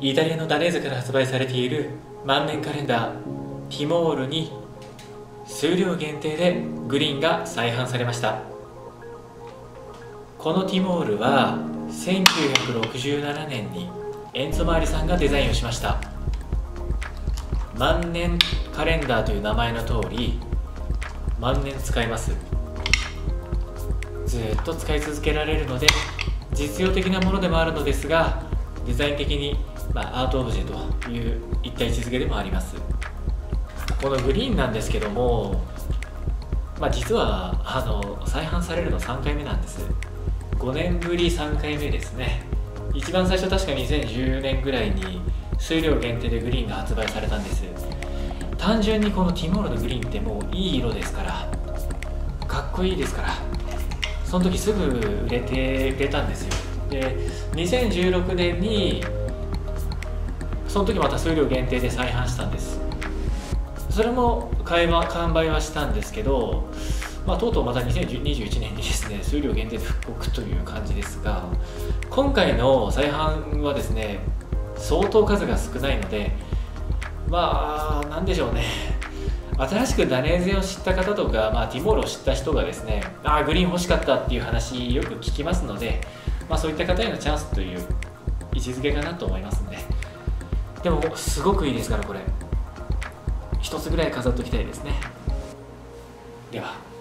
イタリアのダネーゼから発売されている万年カレンダーティモールに数量限定でグリーンが再販されました。このティモールは1967年にエンツマーリさんがデザインをしました。万年カレンダーという名前の通り万年使えます。ずっと使い続けられるので実用的なものでもあるのですがデザイン的に、まあ、アートオブジェという一体位置づけでもあります。このグリーンなんですけども、まあ、実はあの再販されるの3回目なんです。5年ぶり3回目ですね。一番最初確か2010年ぐらいに数量限定でグリーンが発売されたんです。単純にこのティモールのグリーンってもういい色ですからかっこいいですからその時すぐ売れて売れたんですよ。で2016年にその時また数量限定で再販したんです。それも買い完売はしたんですけど、まあ、とうとうまた2021年にですね数量限定で復刻という感じですが今回の再販はですね相当数が少ないのでまあなんでしょうね。新しくダネーゼを知った方とか、まあ、ティモールを知った人がですねああグリーン欲しかったっていう話よく聞きますので、まあ、そういった方へのチャンスという位置づけかなと思いますんで。でもすごくいいですからこれ。一つぐらい飾っときたいですね。では。